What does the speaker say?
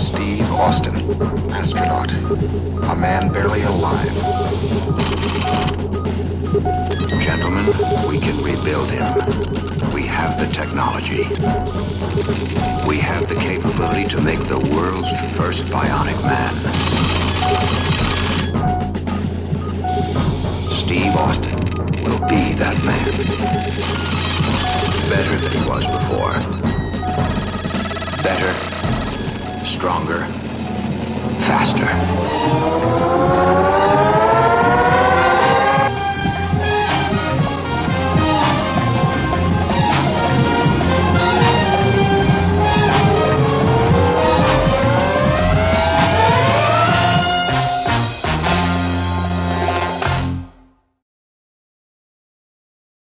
Steve Austin, astronaut. A man barely alive. Gentlemen, we can rebuild him. We have the technology. We have the capability to make the world's first bionic man. Steve Austin will be that man. Better than he was before. Better, stronger, faster.